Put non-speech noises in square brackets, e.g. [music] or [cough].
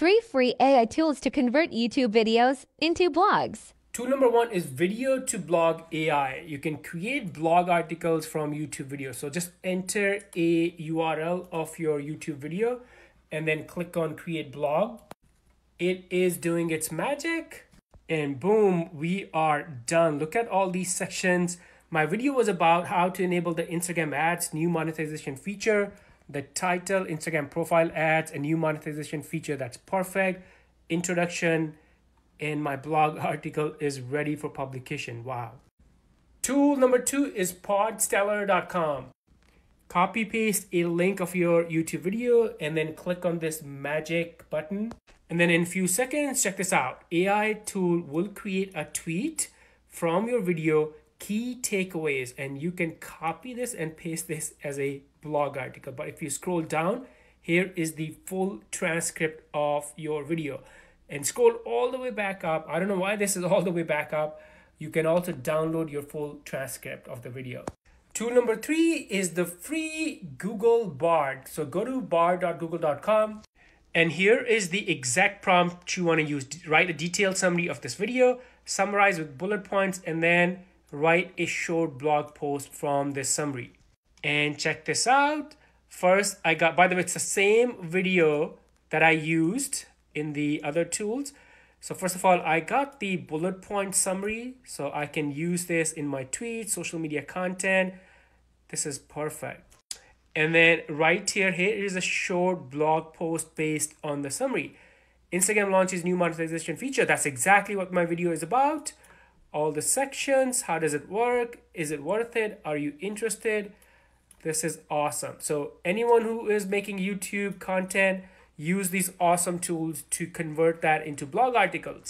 Three free AI tools to convert YouTube videos into blogs. Tool number one is video to blog AI. You can create blog articles from YouTube videos. So just enter a URL of your YouTube video and then click on create blog. It is doing its magic and boom, we are done. Look at all these sections. My video was about how to enable the Instagram ads new monetization feature, the title, Instagram profile ads, a new monetization feature that's perfect, introduction, and my blog [laughs] article is ready for publication. Wow. Tool number two is podstellar.com. Copy paste a link of your YouTube video and then click on this magic button. And then in few seconds, check this out. AI tool will create a tweet from your video, key takeaways, and you can copy this and paste this as a blog article. But if you scroll down, here is the full transcript of your video and scroll all the way back up. I don't know why this is all the way back up. You can also download your full transcript of the video. Tool number three is the free Google Bard. So go to bard.google.com and here is the exact prompt you want to use. Write a detailed summary of this video, summarize with bullet points, and then write a short blog post from this summary. And check this out. First, I got, by the way, it's the same video that I used in the other tools. So first of all, I got the bullet point summary. So I can use this in my tweets, social media content. This is perfect. And then right here, here is a short blog post based on the summary. Instagram launches new monetization feature. That's exactly what my video is about. All the sections, how does it work? Is it worth it? Are you interested? This is awesome. So anyone who is making YouTube content, use these awesome tools to convert that into blog articles.